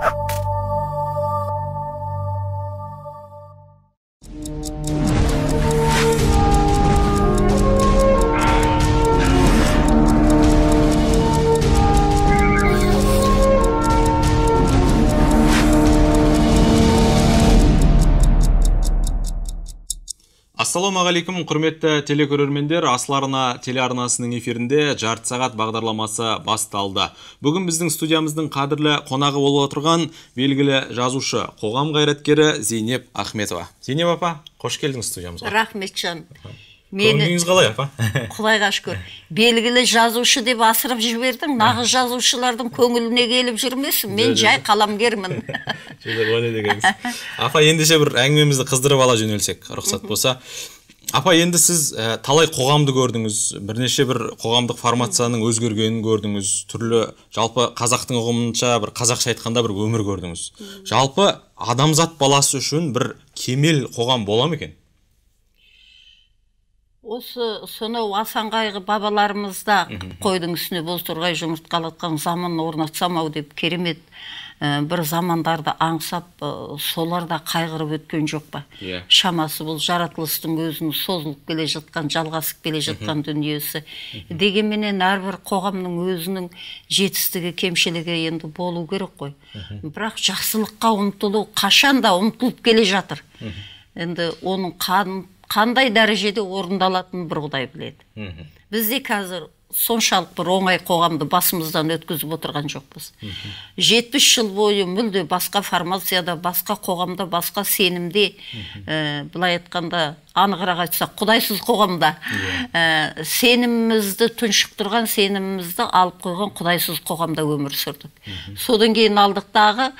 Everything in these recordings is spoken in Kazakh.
Thank you. Ассалаумағалейкум құрметті телекөрермендер. Асыл арна телеарнасының эфирінде жарты сағат бағдарламасы басталды. Бүгін біздің студиямыздың қадірлі қонағы болып отырған белгілі жазушы қоғам қайраткері зейнеп ахметова. Зейнеп апа қош келдіңіз студиямызға. Көңіл мені күйіңіз қалай апа құдайға шүкір. Белгілі жазушы деп асырып жібердің нағыз жазушылардың көңіліне келіп жүрмесін. Мен жай қаламгермін. Дегенсіз. Апа ендеше бір әңгімемізді қыздырып ала жөнелсек рұқсат болса. Апа енді сіз ә, талай қоғамды көрдіңіз бірнеше бір қоғамдық формацияның өзгергенін көрдіңіз түрлі жалпы қазақтың ұғымынша бір қазақша айтқанда бір өмір көрдіңіз. Жалпы адамзат баласы үшін бір кемел қоғам бола ма екен? Осы сонау асан қайғы бабаларымызда қойдың үстіне бозторғай жұмыртқалатқан заман орнатсам ау деп керемет ә, бір замандарды аңсап ә, солар да қайғырып өткен жоқ па? Иә. шамасы бұл жаратылыстың өзінің созылып келе жатқан жалғасып келе жатқан дүниесі. Дегенменен әрбір қоғамның өзінің жетістігі кемшілігі енді болу керек қой. Бірақ жақсылыққа ұмтылу қашан да ұмтылып келе жатыр. Енді оның қан, қандай дәрежеде орындалатынын бір құдай біледі. Бізде қазір соншалық бір оңай қоғамды басымыздан өткізіп отырған жоқпыз. Жетпіс жыл бойы мүлде басқа формацияда басқа қоғамда басқа сенімде ә, былай айтқанда анығырақ айтсақ құдайсыз қоғамда ә, сенімімізді тұншықтырған сенімімізді алып қойған құдайсыз қоғамда өмір сүрдік. Содан кейін алдық дағы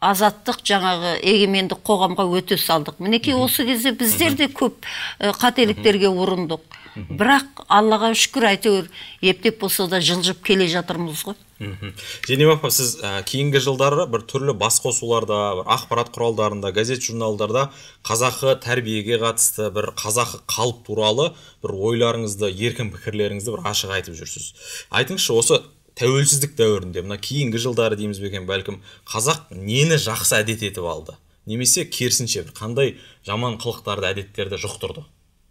азаттық жаңағы егемендік қоғамға өте салдық. Мінекей осы кезде біздер де көп қателіктерге ұрындық бірақ аллаға шүкір әйтеуір ептеп болса да жылжып келе жатырмыз ғой. Мхм. Зейнеп апа сіз ә, кейінгі жылдары бір түрлі басқосуларда бір ақпарат құралдарында газет журналдарда қазақы тәрбиеге қатысты бір қазақы қалып туралы бір ойларыңызды еркін пікірлеріңізді бір ашық айтып жүрсіз. Айтыңызшы осы тәуелсіздік дәуірінде мына кейінгі жылдары дейміз бе екен бәлкім қазақ нені жақсы әдет етіп алды? Немесе керісінше бір қандай жаман қылықтарды әдеттерді жұқтырды?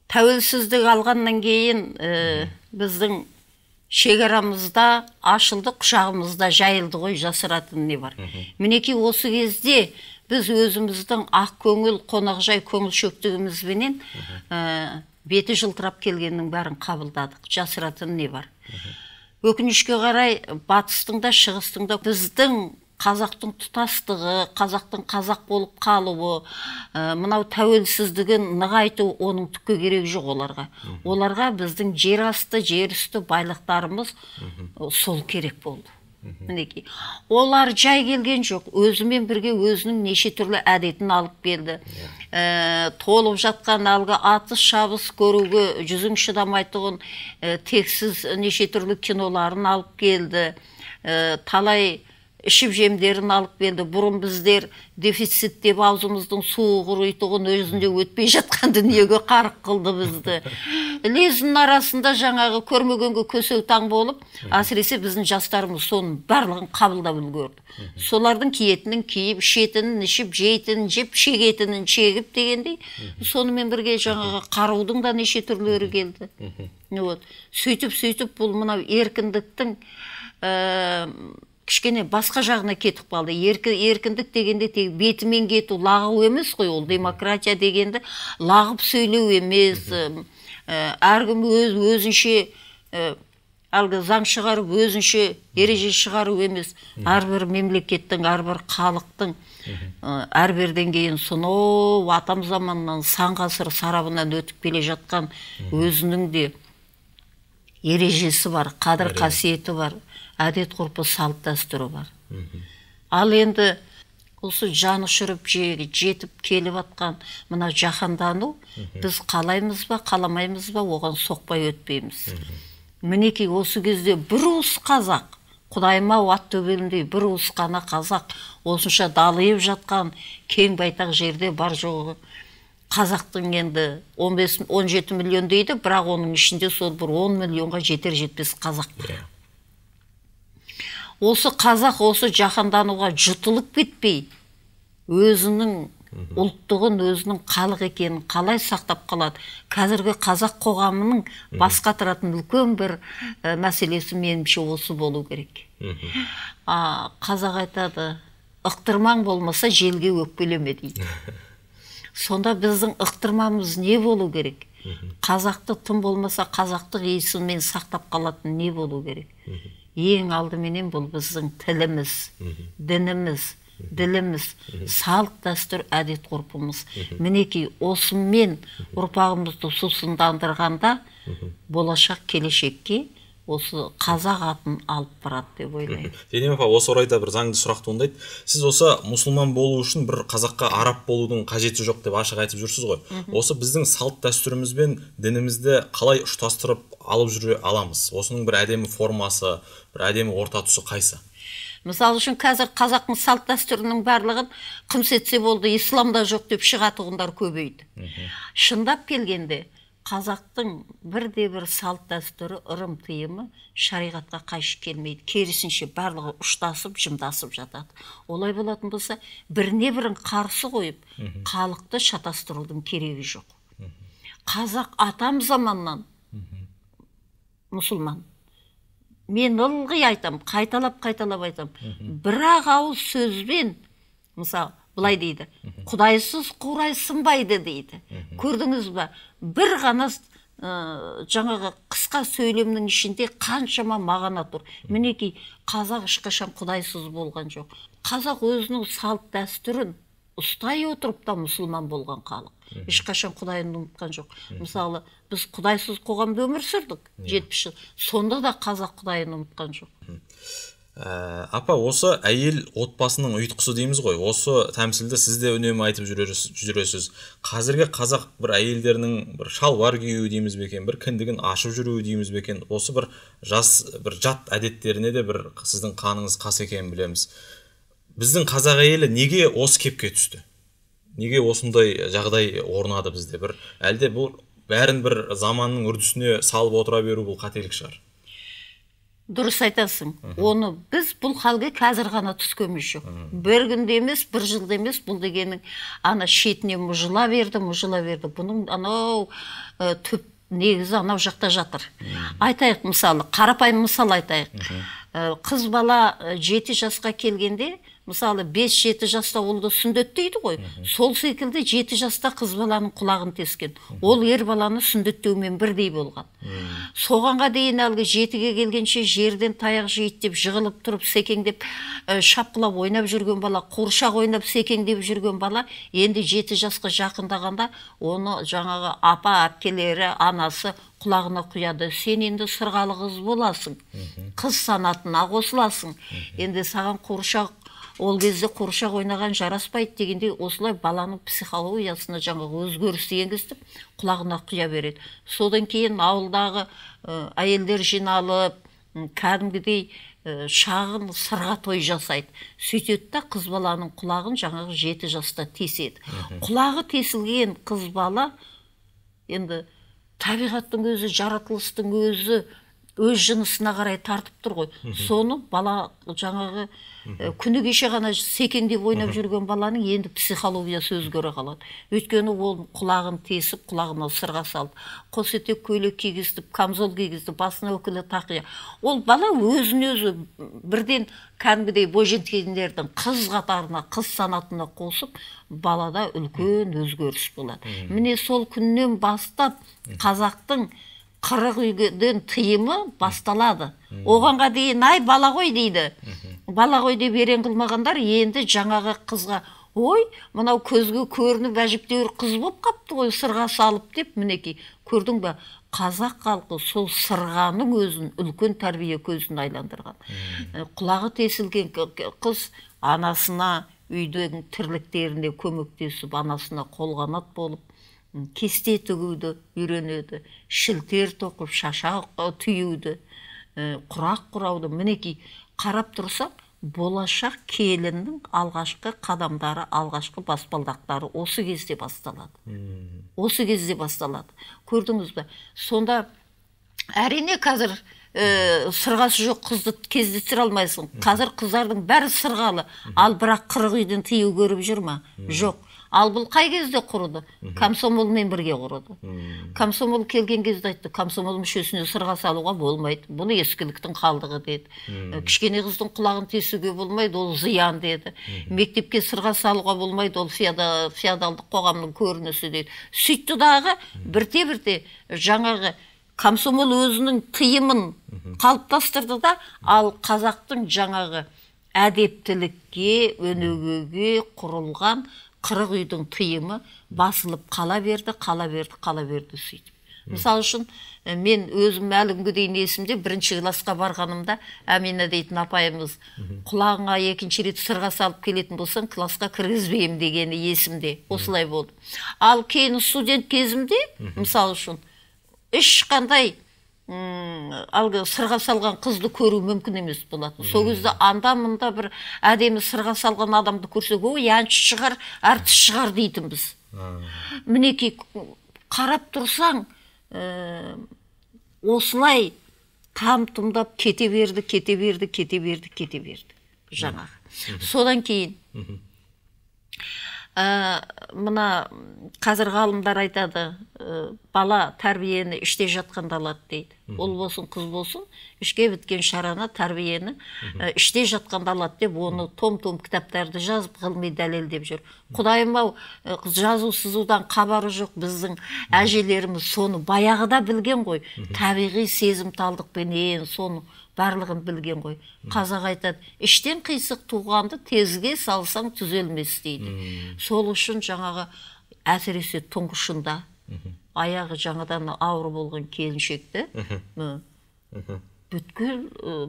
Тәуелсіздік алғаннан кейін ә, біздің шекарамызда ашылды құшағымызда жайылды ғой жасыратын не бар. Мінекей осы кезде біз өзіміздің ақ көңіл қонақжай көңілшөктігімізбенен ә, беті жылтырап келгеннің бәрін қабылдадық жасыратын не бар. Өкінішке қарай батыстың да шығыстың да біздің қазақтың тұтастығы қазақтың қазақ болып қалуы ә, мынау тәуелсіздігін нығайту оның түкке керегі жоқ оларға. Оларға біздің жер асты жер үсті байлықтарымыз сол керек болды. Мінекей олар жай келген жоқ. Өзімен бірге өзінің неше түрлі әдетін алып келді. Ә, толып жатқан әлгі атыс шабыс көруге жүзің шыдамайтұғын ә, тексіз неше түрлі киноларын алып келді. Ә, талай ішіп жемдерін алып келді бұрын біздер дефицит деп аузымыздың суы құритұғын өзінде өтпей жатқан дүниеге қарық қылды бізді. Лездің арасында жаңағы көрмегенге көсеу таң болып әсіресе біздің жастарымыз соның барлығын қабылдап үлгерді. Солардың киетінін киіп ішетінін ішіп жейтінін жеп шегетінін шегіп дегендей сонымен бірге жаңағы қарудың да неше түрлері келді. Вот. Сөйтіп сөйтіп бұл мынау еркіндіктің ә, кішкене басқа жағына кетіп қалды. Еркі, еркіндік дегенде тек бетімен кету лағу емес қой ол демократия дегенді лағып сөйлеу емес әркім өз өзінше әлгі заң шығарып өзінше ереже шығару емес. Әрбір мемлекеттің әрбір халықтың ә, әрбірден кейін сонау атам заманнан сан ғасыр сарабынан өтіп келе жатқан өзінің де ережесі бар қадір қасиеті бар. Әдет ғұрпы салт дәстүрі бар. Ал енді осы жан ұшырып же- жетіп келіп жатқан мына жаһандану біз қалаймыз ба қаламаймыз ба оған соқпай өтпейміз. Мінекей осы кезде бір уыс қазақ құдайым ау ат төбеліндей бір уыс қана қазақ осынша далиып жатқан кең байтақ жерде бар жоғы қазақтың енді 15 17 миллион дейді бірақ оның ішінде сол бір 10 миллионға жетер жетпес қазақ. Бар осы қазақ осы жаһандануға жұтылып кетпей өзінің ұлттығын өзінің халық екенін қалай сақтап қалады? Қазіргі қазақ қоғамының бас қатыратын үлкен бір ә, мәселесі меніңше осы болу керек. А, қазақ айтады ықтырмаң болмаса желге өкпелеме дейді. Сонда біздің ықтырмамыз не болу керек? Қазақты тым болмаса қазақтық иісімен сақтап қалатын не болу керек? Ең алдыменен бұл біздің тіліміз дініміз діліміз салт дәстүр әдет ғұрпымыз. Мінекей осымен ұрпағымызды сусындандырғанда болашақ келешекке осы қазақ атын алып барады деп ойлаймын. Зейнеп апа осы орайда бір заңды сұрақ туындайды сіз осы мұсылман болу үшін бір қазаққа араб болудың қажеті жоқ деп ашық айтып жүрсіз ғой. Осы біздің салт дәстүріміз бен дінімізді қалай ұштастырып алып жүре аламыз? Осының бір әдемі формасы бір әдемі орта тұсы қайсы? Мысалы үшін қазір қазақтың салт дәстүрінің барлығын қымс етсе болды исламда жоқ деп шығатұғындар көбейді. Шындап келгенде қазақтың бірде бір салт дәстүрі ырым тыйымы шариғатқа қайшы келмейді. Керісінше барлығы ұштасып жымдасып жатады. Олай болатын болса біріне бірін қарсы қойып халықты шатастырудың керегі жоқ. Қазақ атам заманнан мұсылман. Мен ылғи айтам қайталап қайталап айтам. Бір ақ ауыз сөзбен мысалы былай дейді. Құдайсыз қурай сынбайды дейді. Көрдіңіз ба? Бір ғана ә, жаңағы қысқа сөйлемнің ішінде қаншама мағына тұр. Мінекей қазақ ешқашан құдайсыз болған жоқ. Қазақ өзінің салт дәстүрін ұстай отырып та мұсылман болған халық. Ешқашан құдайын ұмытқан жоқ. Мысалы біз құдайсыз қоғамда өмір сүрдік жетпіс жыл. Сонда да қазақ құдайын ұмытқан жоқ. Ә, апа осы әйел отбасының ұйытқысы дейміз ғой. Осы тәмсілді сіз де үнемі айтып жүресіз, қазіргі қазақ бір әйелдерінің бір шалбар киюі дейміз бе екен бір кіндігін ашып жүруі дейміз бе екен. Осы бір жас бір жат әдеттеріне де бір сіздің қаныңыз қас екенін білеміз. Біздің қазақ әйелі неге осы кепке түсті? Неге осындай жағдай орнады бізде? Бір әлде бұл бәрін бір заманның үрдісіне салып отыра беру бұл қателік шығар. Дұрыс айтасың. Оны біз бұл халге қазір ғана түскеніміз жоқ бір күнде емес бір жылда емес бұл дегенің ана шетіне мұжыла берді мұжыла берді. Бұның анау ә, түп негізі анау жақта жатыр. Айтайық мысалы қарапайым мысал айтайық. Ә, қыз бала жеті жасқа келгенде мысалы бес жеті жаста ұлды сүндеттейді ғой. Сол секілді жеті жаста қыз баланың құлағын тескен. Ол ер баланы сүндеттеумен бірдей болған. Соғанға дейін әлгі жетіге келгенше жерден таяқ жейді деп жығылып тұрып секеңдеп ә, шапқылап ойнап жүрген бала қуыршақ ойнап секеңдеп жүрген бала енді жеті жасқа жақындағанда оны жаңағы апа әпкелері анасы құлағына құяды. Сен енді сырғалы қыз боласың. Қыз санатына қосыласың. Енді саған қуыршақ ол кезде қуыршақ ойнаған жараспайды дегендей осылай баланың психологиясына жаңағы өзгеріс енгізіп құлағына құя береді. Содан кейін ауылдағы ә, әйелдер жиналып кәдімгідей ә, шағын сырға той жасайды. Сөйтеді да қыз баланың құлағын жаңағы жеті жаста теседі. Құлағы тесілген қыз бала енді табиғаттың өзі жаратылыстың өзі өз жынысына қарай тартып тұр ғой. Соны бала жаңағы күні кеше ғана секеңдеп ойнап жүрген баланың енді психологиясы өзгере қалады. Өйткені ол құлағын тесіп құлағына сырға салды. Қос етек көйлек кигізтіп камзол кигізді басына өкілі тақия. Ол бала өзін өзі бірден кәдімгідей бойжеткендердің қыз қатарына қыз санатына қосып балада үлкен өзгеріс болады. Міне сол күннен бастап қазақтың қырық үйден тыйымы басталады. Оғанға дейін ай бала ғой дейді. Бала ғой деп ерен қылмағандар енді жаңағы қызға ой мынау көзге көрініп әжептәуір қыз болып қапты ғой сырға салып деп мінекей. Көрдің ба қазақ халқы сол сырғаның өзін үлкен тәрбие көзін айландырған. Құлағы тесілген қыз анасына үйдің тірліктеріне көмектесіп анасына қолғанат болып кесте тігуді үйренеді шілтер тоқып шашақ түюді құрақ құрауды. Мінекей қарап тұрсақ болашақ келіннің алғашқы қадамдары алғашқы баспалдақтары осы кезде басталады. Осы кезде басталады. Көрдіңіз бе? Сонда әрине қазір ә, сырғасы жоқ қызды кездестіре алмайсың. Қазір қыздардың бәрі сырғалы. Ал бірақ қырық үйден тыю көріп жүр ма? Жоқ. Ал бұл қай кезде құрыды комсомолмен бірге құрыды комсомол келген кезде айтты комсомол мүшесіне сырға салуға болмайды. Бұл ескіліктің қалдығы деді. «Ә, кішкене қыздың құлағын тесуге болмайды ол зиян деді. Мектепке сырға салуға болмайды ол феода- феодалдық қоғамның көрінісі деді. Сөйтті дағы бірте бірте жаңағы комсомол өзінің тыйымын қалыптастырды да ал қазақтың жаңағы әдептілікке өнегеге құрылған қырық үйдің тыйымы басылып қала берді қала берді қала берді сөйтіп. Мысалы үшін мен өзім әлі күнге дейін есімде бірінші классқа барғанымда әмина дейтін апайымыз құлағыңа екінші рет сырға салып келетін болсаң классқа кіргізбеймін дегені есімде. Осылай болды. Ал кейін студент кезімде мысалы үшін ешқандай әлгі сырға салған қызды көру мүмкін емес болатын. Сол кезде анда мында бір әдемі сырға салған адамды көрсек ой әнші шығар әртіс шығар дейтінбіз мінекей қарап тұрсаң ә, осылай там тұмдап кете берді кете берді кете берді кете берді жаңағы. Содан кейін ә, мына қазір ғалымдар айтады ә, бала тәрбиені іште жатқанда алады дейді. Ұл болсын қыз болсын ішке біткен шараны тәрбиені ә, іште жатқанда алады деп оны том том кітаптарды жазып ғылыми дәлелдеп жүр. Құдайым ау ә, жазу сызудан хабары жоқ біздің әжелеріміз соны баяғыда білген ғой. Табиғи сезімталдықпенен соны барлығын білген ғой. Қазақ айтады іштен қисық туғанды тезге салсаң түзелмес дейді. Сол үшін жаңағы әсіресе тұңғышында аяғы жаңадан ауыр болған келіншекті бүткіл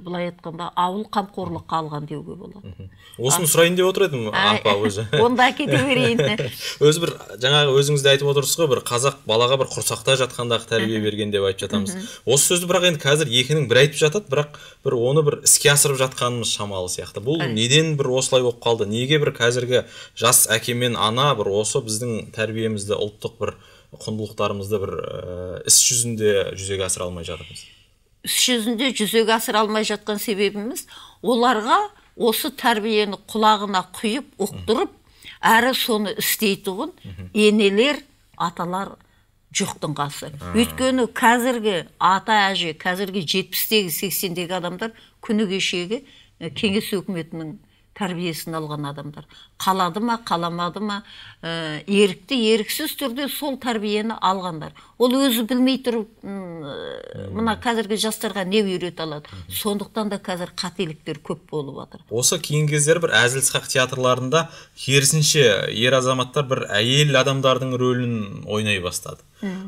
былай айтқанда ауыл қамқорлыққа алған деуге болады. Осыны сұрайын деп отыр едім апа өзі. оны да әкете берейін. Өзі бір жаңағы өзіңіз де айтып отырсыз ғой бір қазақ балаға бір құрсақта жатқандағы тәрбие берген деп айтып жатамыз. Осы сөзді бірақ енді қазір екінің бір айтып жатады бірақ бір оны бір іске асырып жатқанымыз шамалы сияқты. Бұл неден бір осылай болып қалды? Неге бір қазіргі жас әке мен ана бір осы біздің тәрбиемізді ұлттық бір құндылықтарымызды бір іс жүзінде жүзеге асыра алмай жатырмыз? Іс жүзінде жүзеге асыра алмай жатқан себебіміз оларға осы тәрбиені құлағына құйып ұқтырып әрі соны істейтұғын енелер аталар жоқтың қасы. Өйткені қазіргі ата әже қазіргі жетпістегі сексендегі адамдар күні кешегі кеңес өкіметінің тәрбиесін алған адамдар. Қалады ма қаламады ма? Ә, ерікті еріксіз түрде сол тәрбиені алғандар. Ол өзі білмей тұрып э, мына қазіргі жастарға не үйрете алады? Сондықтан да қазір қателіктер көп болып жатыр. Осы кейінгі кездері бір әзіл сықақ театрларында керісінше ер азаматтар бір әйел адамдардың рөлін ойнай бастады.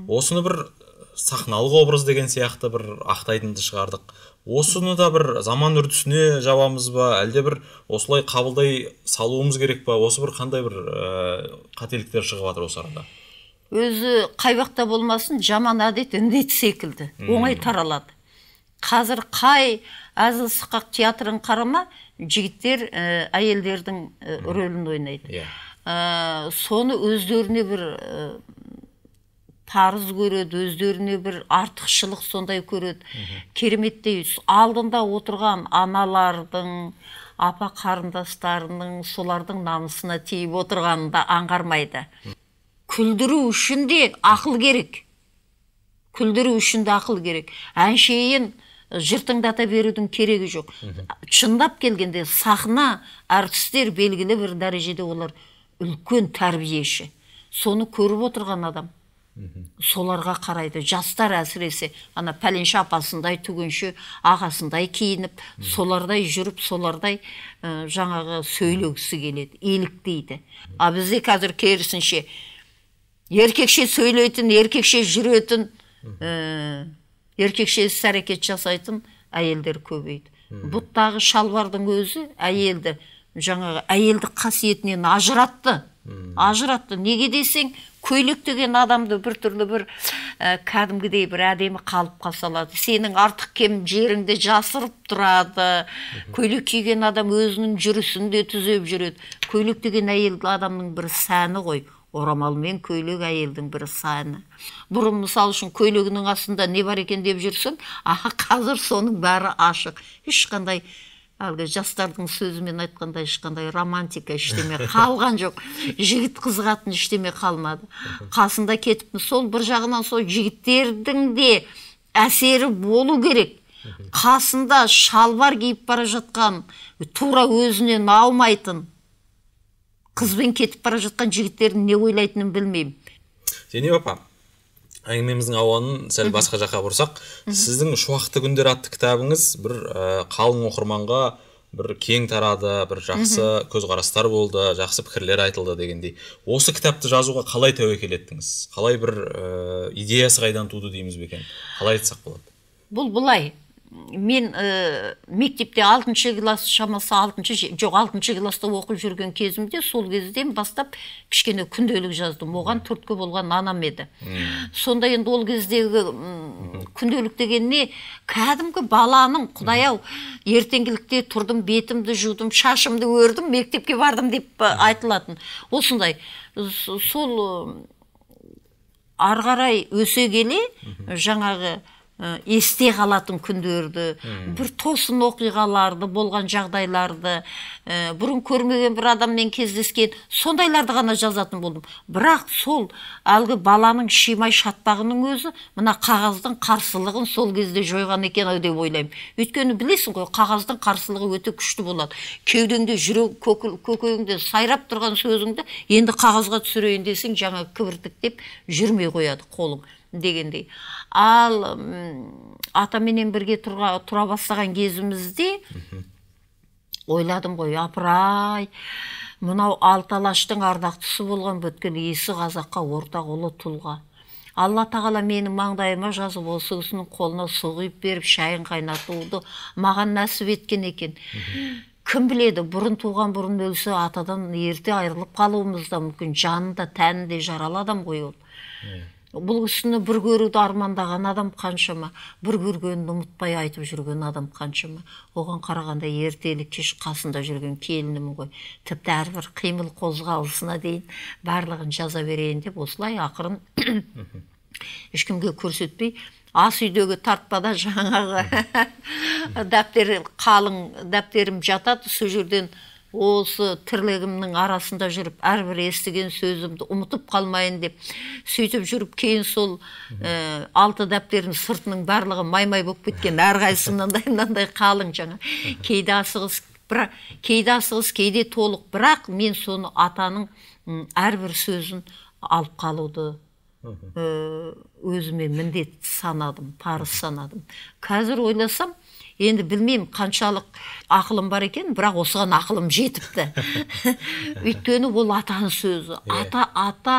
Осыны бір сахналық образ деген сияқты бір ақтайтынды шығардық. Осыны да бір заман үрдісіне жабамыз ба? Әлде бір осылай қабылдай салуымыз керек па? Осы бір қандай бір ә, қателіктер шығып жатыр осы арада? Өзі қай уақытта болмасын жаман әдет індет секілді. Оңай таралады. Қазір қай әзіл сықақ театрын қарама жігіттер ә, әйелдердің ә, рөлін ойнайды. Иә. Ә, соны өздеріне бір парыз көреді өздеріне бір артықшылық сондай көреді. Кереметтей. Алдында отырған аналардың апа қарындастарының солардың намысына тиіп отырғанын да аңғармайды. Күлдіру үшін де ақыл керек. Күлдіру үшін де ақыл керек. Әншейін жыртыңдата берудің керегі жоқ. Шындап келгенде сахна әртістер белгілі бір дәрежеде олар үлкен тәрбиеші соны көріп отырған адам. Соларға қарайды. Жастар әсіресе ана пәленше апасындай түгенше ағасындай киініп солардай жүріп солардай ә, жаңағы сөйлегісі келеді еліктейді. А бізде қазір керісінше еркекше сөйлейтін еркекше жүретін ә, еркекше іс әрекет жасайтын әйелдер көбейді. Бұттағы шалбардың өзі әйелді жаңағы әйелдік қасиетінен ажыратты. Ажыратты. Неге десең көйлек деген адамды біртүрлі бір ә, кәдімгідей бір әдемі қалыпқа салады сенің артық кем жеріңді жасырып тұрады. Көйлек киген адам өзінің жүрісін де түзеп жүреді. Көйлек деген әйел адамның бір сәні ғой. Орамалмен көйлек әйелдің бір саны бұрын мысалы үшін көйлегінің астында не бар екен деп жүрсең а қазір соның бәрі ашық. Ешқандай әлгі жастардың сөзімен айтқанда ешқандай романтика ештеме қалған жоқ. Жігіт қызығатын ештеме қалмады. Қасында кетіп сол бір жағынан сол жігіттердің де әсері болу керек. Қасында шалбар киіп бара жатқан тура өзінен аумайтын қызбен кетіп бара жатқан жігіттердің не ойлайтынын білмеймін. Зейнеп апа әңгімеміздің ауанын сәл басқа жаққа бұрсақ сіздің шуақты күндер атты кітабыңыз бір қалың оқырманға бір кең тарады бір жақсы көзқарастар болды жақсы пікірлер айтылды дегендей. Осы кітапты жазуға қалай тәуекел еттіңіз? Қалай бір ә, идеясы қайдан туды дейміз бе екен? Қалай айтсақ болады? Бұл былай. Мен ә, мектепте алтыншы класс шамасы алтыншы жоқ алтыншы класста оқып жүрген кезімде сол кезден бастап кішкене күнделік жаздым. Оған түрткі болған анам еді. Сонда енді ол кездегі күнделік деген не? Кәдімгі баланың құдай ау ертеңгілікте тұрдым бетімді жудым шашымды өрдім мектепке бардым деп айтылатын. Осындай. Сол ары қарай өсе келе жаңағы есте қалатын күндерді бір тосын оқиғаларды болған жағдайларды ә, бұрын көрмеген бір адаммен кездескен сондайларды ғана жазатын болдым. Бірақ сол әлгі баланың шимай шатпағының өзі мына қағаздың қарсылығын сол кезде жойған екен ау деп ойлаймын. Өйткені білесің ғой қағаздың қарсылығы өте күшті болады. Кеудеңде жүрек көкейіңде сайрап тұрған сөзіңді енді қағазға түсірейін десең жаңа кібіртіктеп жүрмей қояды қолың. Дегендей. Ал атаменен бірге тұрға, тұра бастаған кезімізде ойладым ғой апырай мынау алты алаштың ардақтысы болған бөткен иісі қазаққа ортақ ұлы тұлға. Алла тағала менің маңдайыма жазып осы кісінің қолына су құйып беріп шайын қайнатуды маған нәсіп еткен екен. Кім біледі бұрын туған бұрын өлсе атадан ерте айырылып қалуымыз да мүмкін жанында тәнінде жаралы адам ғой ол. Бұл кісіні бір көруді армандаған адам қаншама. Бір көргенін ұмытпай айтып жүрген адам қаншама. Оған қарағанда ертелі кеш қасында жүрген келінімін ғой. Тіпті әрбір қимыл қозғалысына дейін барлығын жаза берейін деп осылай ақырын ешкімге көрсетпей ас үйдегі тартпада жаңағы дәптер қалың дәптерім жатады сол жерден осы тірлігімнің арасында жүріп әрбір естіген сөзімді ұмытып қалмайын деп сөйтіп жүріп кейін сол ә, алты дәптердің сыртының барлығы май май болып кеткен әрқайсысы мынандай мынандай қалың жаңа. Кейде асығыс бірақ кейде асығыс кейде толық бірақ мен соны атаның әрбір сөзін алып қалуды өзіме міндет санадым парыз санадым. Қазір ойласам енді білмеймін қаншалық ақылым бар екен бірақ осыған ақылым жетіпті. Өйткені ол атаның сөзі. Ата ата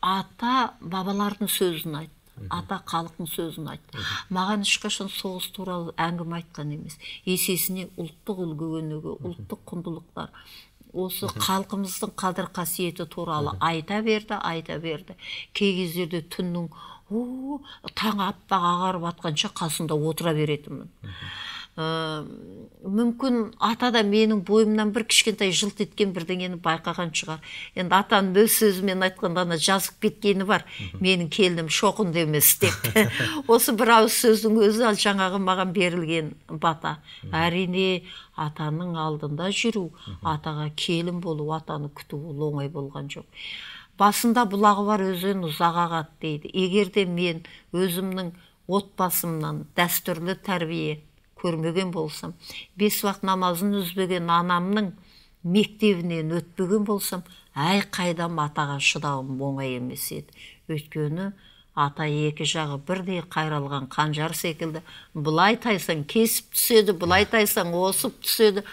ата бабалардың сөзін айт ата халықтың сөзін айт маған ешқашан соғыс туралы әңгіме айтқан емес. Есесіне ұлттық үлгі өнеге ұлттық құндылықтар. Осы халқымыздың қадір қасиеті туралы айта берді айта берді. Кей кездерде түннің о таң аппақ ағарып атқанша қасында отыра беретінмін ә, мүмкін ата да менің бойымнан бір кішкентай жылт еткен бірдеңені байқаған шығар. Енді атаның өз сөзімен айтқанда ана жазып кеткені бар. Менің келінім шоқынды емес деп. Осы бір ауыз сөздің өзі жаңағы маған берілген бата. Әрине атаның алдында жүру атаға келін болу атаны күту ол оңай болған жоқ басында бұлағы бар өзен ұзақ ағады дейді. Егер де мен өзімнің отбасымнан дәстүрлі тәрбие көрмеген болсам бес уақыт намазын үзбеген анамның мектебінен өтпеген болсам әй қайдам атаға шыдауым оңай емес еді. Өйткені ата екі жағы бірдей қайралған қанжар секілді. Былай тайсаң кесіп түседі былай тайсаң осып түседі.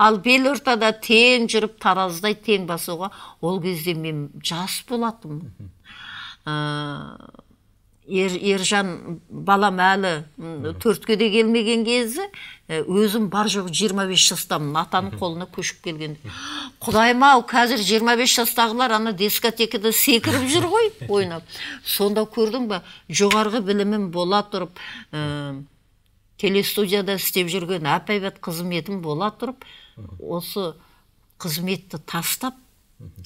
Ал бел ортада тең жүріп тараздай тең басуға ол кезде мен жас болатынмын. Ер, ержан балам әлі төртке де келмеген кезі өзім бар жоқ 25 жастамын атаның қолына көшіп келген. Құдайым ау қазір 25 жастағылар ана дискотекада секіріп жүр ғой ойнап. Сонда көрдің ба жоғарғы білімім бола тұрып ә, телестудияда істеп жүрген әп қызметім бола тұрып осы қызметті тастап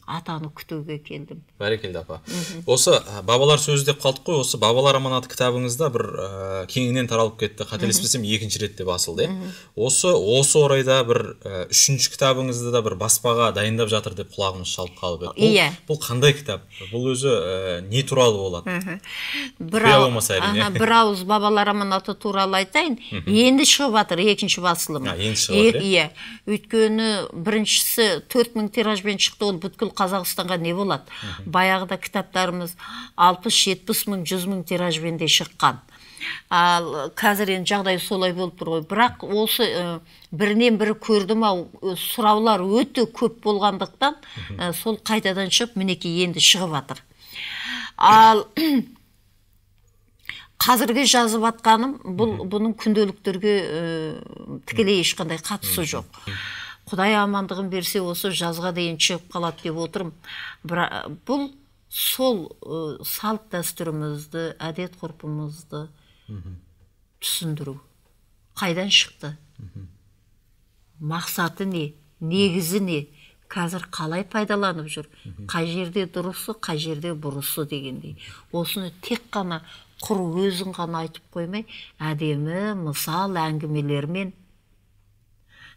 атаны күтуге келдім. Бәрекелді апа. Осы бабалар сөзі деп қалдық қой. Осы бабалар аманаты кітабыңызда бір ә, кеңінен таралып кетті. Қателеспесем екінші ретте басылды иә. Осы осы орайда бір ә, үшінші кітабыңызды да бір баспаға дайындап жатыр деп құлағымыз шалып қалып еді. Иә. бұл қандай кітап? Бұл өзі ә, не туралы болады бір болмаса әрине. бір ауыз бабалар аманаты туралы айтайын. Енді шығып жатыр екінші басылымы енді шығып жатыр, Е- иә. өйткені біріншісі төрт мың тиражбен шықты ол бүткіл қазақстанға не болады? Баяғыда кітаптарымыз алпыс жетпіс мың жүз мың тиражбен де шыққан. Ал қазір енді жағдай солай болып тұр ғой. Бірақ осы ә, бірінен бірі көрдім ау ә, сұраулар өте көп болғандықтан ә, сол қайтадан шығып мінекей енді шығып жатыр ал қазіргі жазып жатқаным бұл бұның күнделіктерге ә, тікелей ешқандай қатысы жоқ. Құдай амандығын берсе осы жазға дейін шығып қалады деп отырмын. Бірақ бұл сол ә, салт дәстүрімізді әдет ғұрпымызды түсіндіру. Қайдан шықты? Мақсаты не? Негізі не? Қазір қалай пайдаланып жүр? Қай жерде дұрысы қай жерде бұрысы дегендей. Осыны тек қана құр өзің ғана айтып қоймай әдемі мысал әңгімелермен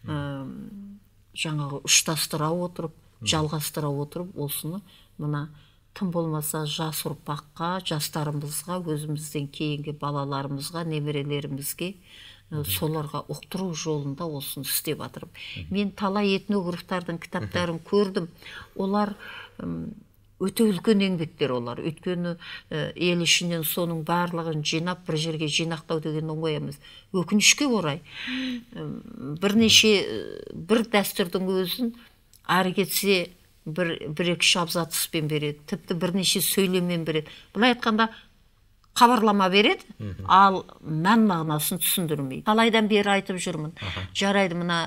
м, жаңағы ұштастыра отырып жалғастыра отырып осыны мына тым болмаса жас ұрпаққа жастарымызға өзімізден кейінгі балаларымызға немерелерімізге ә, соларға ұқтыру жолында осыны істеп жатырмын мен талай этнографтардың кітаптарын көрдім. Олар өте үлкен еңбектер олар. Өйткені ә, ел ішінен соның барлығын жинап бір жерге жинақтау деген оңай емес өкінішке орай. Бірнеше ә, бір дәстүрдің өзін ары кетсе бір бір екі үш абзацпен береді тіпті бірнеше сөйлеммен береді. Былай айтқанда хабарлама береді. Ал мән мағынасын түсіндірмейді. Талайдан бері айтып жүрмін. Жарайды мына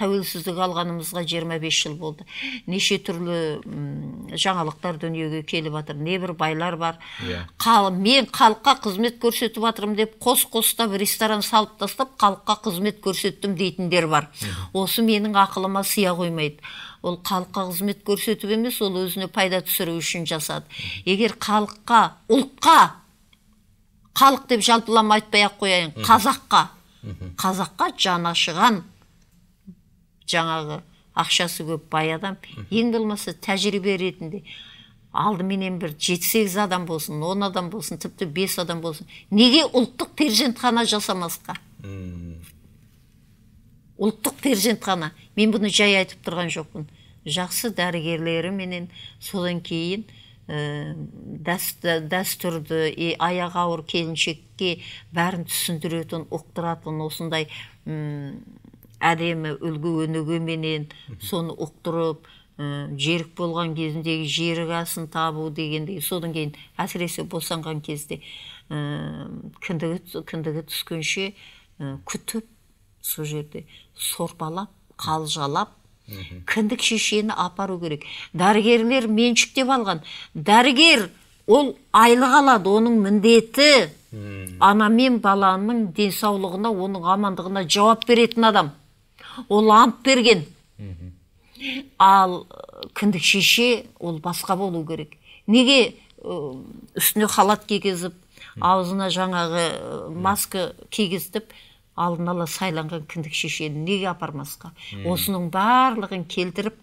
тәуелсіздік алғанымызға 25 жыл болды. Неше түрлі м, жаңалықтар дүниеге келіп жатыр. Небір байлар бар. Иә. Қал- мен халыққа қызмет көрсетіп жатырмын деп қос қостап ресторан салып тастап халыққа қызмет көрсеттім дейтіндер бар. Осы менің ақылыма сыя қоймайды. Ол халыққа қызмет көрсетіп емес ол өзіне пайда түсіру үшін жасады. Егер халыққа ұлтқа халық деп жалпылама айтпай ақ қояйын. Қазаққа. Қазаққа жаны ашыған жаңағы ақшасы көп бай адам. Ең болмаса тәжірибе ретінде алдыменен бір жеті сегіз адам болсын он адам болсын тіпті бес адам болсын. Неге ұлттық перзентхана жасамасқа? Ұлттық перзентхана. Мен бұны жай айтып тұрған жоқпын. Жақсы дәрігерлері менен содан кейін дәстүрді е, аяғы ауыр келіншекке бәрін түсіндіретін ұқтыратын осындай әдемі үлгі өнегеменен соны ұқтырып ә, жерік болған кезіндегі жерік асын табу дегендей содан кейін әсіресе босанған кезде ә, кіндігі, кіндігі түскенше ә, күтіп сол жерде сорпалап қалжалап кіндік шешені апару керек. Дәрігерлер меншіктеп алған. Дәрігер ол айлық алады оның міндеті. Ана мен баланың денсаулығына оның амандығына жауап беретін адам. Ол ант берген. Ал кіндік шеше ол басқа болу керек. Неге үстіне халат кигізіп аузына жаңағы маска кигізтіп алдын ала сайланған кіндік шешені неге апармасқа? Осының барлығын келтіріп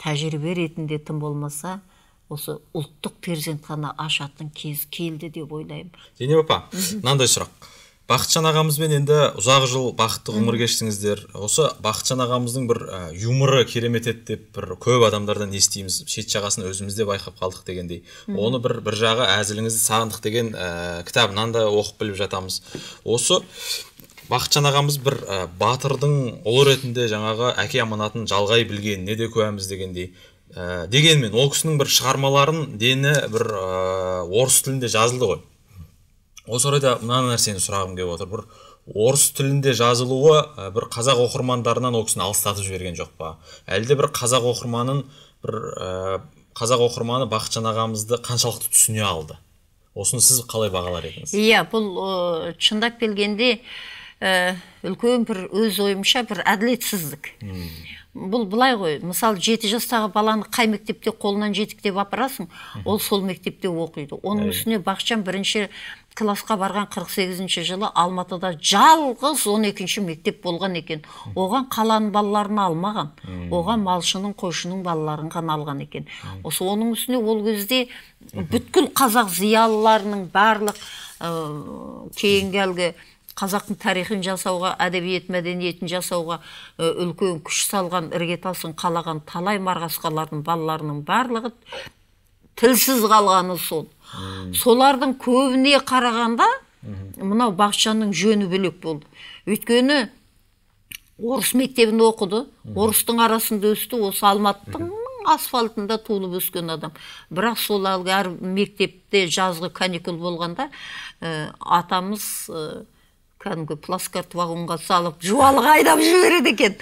тәжірибе ретінде тым болмаса осы ұлттық перзентхана ашатын кез келді деп ойлаймын. Зейнеп апа мынандай сұрақ. Бақытжан ағамызбен енді ұзақ жыл бақытты ғұмыр кештіңіздер. Осы бақытжан ағамыздың бір ә, юморы керемет еді деп бір көп адамдардан естиміз. Шет жағасын өзіміз де байқап қалдық дегендей. Оны бір бір жағы әзіліңізді сағындық деген ә, кітабынан да оқып біліп жатамыз. Осы бақытжан ағамыз бір ә, батырдың ұлы ретінде жаңағы әке аманатын жалғай білгеніне де куәміз дегендей ә, дегенмен ол кісінің бір шығармаларын дені бір ә, орыс тілінде жазылды ғой. Осы орайда мына нәрсені сұрағым келіп отыр. Бір орыс тілінде жазылуы ә, бір қазақ оқырмандарынан ол кісіні алыстатып жіберген жоқ па? Әлде бір қазақ оқырманын бір ә, қазақ оқырманы бақытжан ағамызды қаншалықты түсіне алды? Осыны сіз қалай бағалар едіңіз? Иә бұл ә, шындап келгенде ә, үлкен бір өз ойымша бір әділетсіздік. Бұл былай ғой мысалы жеті жастағы баланы қай мектепте қолынан жетіктеп апарасың ол сол мектепте оқиды. Оның үстіне бақытжан бірінші классқа барған 48 жылы алматыда жалғыз 12 мектеп болған екен. Оған қаланың балаларын алмаған оған малшының қойшының балаларын ғана алған екен. Осы оның үстіне ол кезде бүткіл қазақ зиялыларының барлық ә, кейінгі әлгі қазақтың тарихын жасауға әдебиет мәдениетін жасауға үлкен күш салған іргетасын қалаған талай марғасқалардың балаларының барлығы тілсіз қалғаны сол. Солардың көбіне қарағанда мынау бақытжанның жөні бөлек болды. Өйткені орыс мектебін оқыды. Орыстың арасында өсті. Осы алматының асфальтында туылып өскен адам. Бірақ сол әлгі әр мектепте жазғы каникул болғанда ә, атамыз ә, кәдімгі плацкарт вагонға салып жуалық айдап жібереді екен.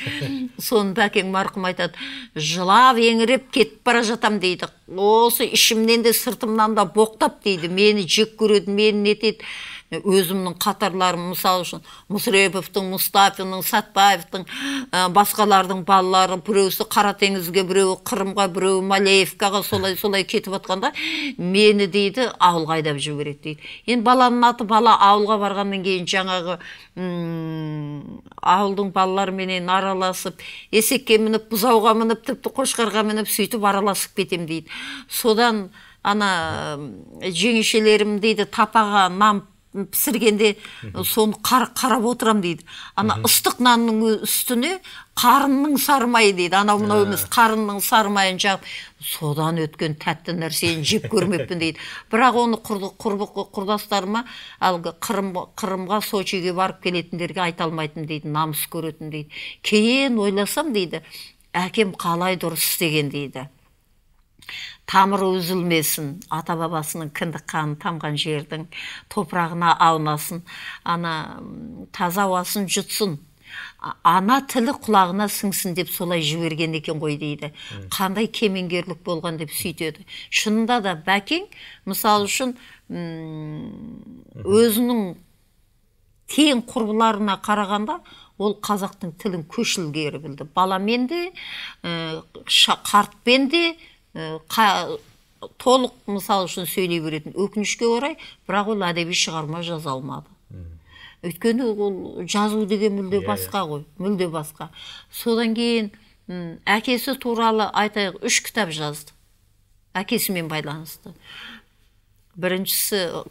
Соны бәкең марқұм айтады жылап еңіреп кетіп бара жатам дейді. Осы ішімнен де сыртымнан да боқтап дейді. Мені жек көреді мені нетеді. Өзімнің қатарларым мысалы үшін мүсіреповтің мұстафиннің сәтбаевтың ә, басқалардың балалары біреусі қара теңізге біреуі қырымға біреуі малеевкаға солай солай кетіп жатқанда мені дейді ауылға айдап жібереді дейді. Енді баланың аты бала ауылға барғаннан кейін жаңағы ауылдың балаларыменен араласып есекке мініп бұзауға мініп тіпті қошқарға мініп сөйтіп араласып кетем дейді. Содан ана жеңешелерім дейді тапаға нан пісіргенде соны қар, қарап отырам дейді. Ана ыстық нанның үстіне қарынның сармайы дейді. Анау мынау емес қарынның сармайын жағып содан өткен тәтті нәрсені жеп көрмеппін дейді. Бірақ оны құрбы құрдастарыма әлгі қырым, қырымға сочиге барып келетіндерге айта алмайтын дейді намыс көретін дейді. Кейін ойласам дейді әкем қалай дұрыс істеген дейді. Тамыры үзілмесін ата бабасының кіндік қаны тамған жердің топырағына аунасын ана таза ауасын жұтсын. Ана тілі құлағына сіңсін деп солай жіберген екен ғой дейді. Қандай кемеңгерлік болған деп сөйтеді. Шынында да бәкең мысалы үшін өзінің тең құрбыларына қарағанда ол қазақтың тілін көшілгері білді. Баламен де қартпен де толық мысалы үшін сөйлей беретін өкінішке орай бірақ ол әдеби шығарма жаза алмады өйткені ол жазу деген мүлде басқа ғой мүлде басқа. Содан кейін әкесі туралы айтайық үш кітап жазды. Әкесімен байланысты. Біріншісі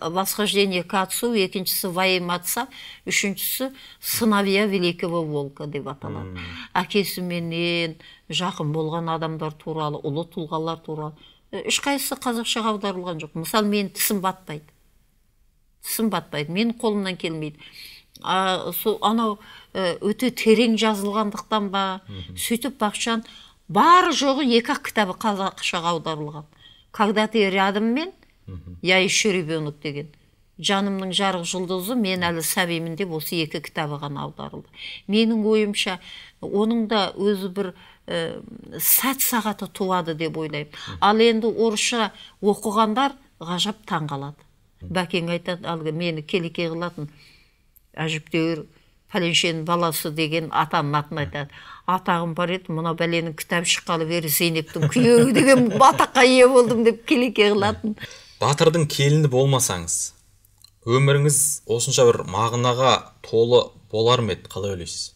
восхождение к отцу екіншісі во имя отца үшіншісі сыновья великого волка деп аталады. Әкесіменен жақын болған адамдар туралы ұлы тұлғалар туралы. Ешқайсысы қазақшаға аударылған жоқ. Мысалы менің тісім батпайды. Тісім батпайды менің қолымнан келмейді. А, сол анау өте терең жазылғандықтан ба сөйтіп бақытжан бары жоғы екі ақ кітабы қазақшаға аударылған. Когда ты рядыммен я еще ребенок деген. Жанымның жарық жұлдызы мен әлі сәбимін деп осы екі кітабы ғана аударылды. Менің ойымша оның да өзі бір сәт сағаты туады деп ойлаймын. Ал енді орысша оқығандар ғажап таң қалады. Бәкең айтады әлгі мені келеке қылатын әжептәуір пәленшенің баласы деген атаның атын айтады. Атағым бар еді мына бәленің кітабы шыққалы бері зейнептің күйеуі деген атаққа ие болдым деп келеке қылатын батырдың келіні болмасаңыз өміріңіз осынша бір мағынаға толы болар ма еді қалай ойлайсыз?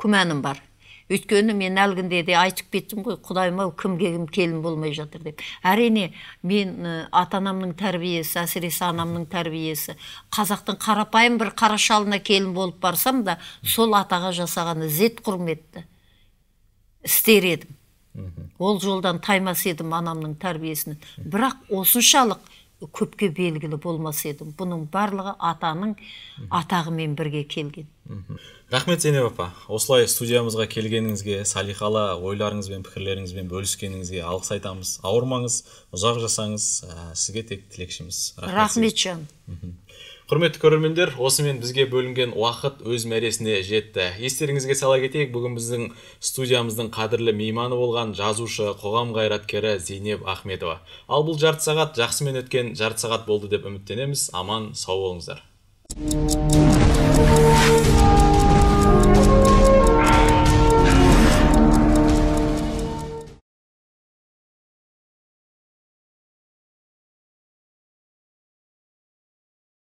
Күмәнім бар. Өйткені мен әлгінде де айтып кеттім ғой құдайым ау кімге кім келін болмай жатыр деп. Әрине мен ата анамның тәрбиесі әсіресе анамның тәрбиесі қазақтың қарапайым бір қара шалына келін болып барсам да сол атаға жасаған ізет құрметті. Істер едім. Ол жолдан таймас едім анамның тәрбиесінен. Бірақ осыншалық көпке белгілі болмас едім. Бұның барлығы атаның атағымен бірге келген. Рахмет зейнеп апа. Осылай студиямызға келгеніңізге салиқалы ойларыңызбен пікірлеріңізбен бөліскеніңізге алғыс айтамыз. Ауырмаңыз ұзақ жасаңыз ә, сізге тек тілекшіміз. Рахмет жан. Құрметті көрермендер осымен бізге бөлінген уақыт өз мәресіне жетті. Естеріңізге сала кетейік бүгін біздің студиямыздың қадірлі мейманы болған жазушы қоғам қайраткері зейнеп ахметова. Ал бұл жарты сағат жақсымен өткен жарты сағат болды деп үміттенеміз. Аман сау болыңыздар.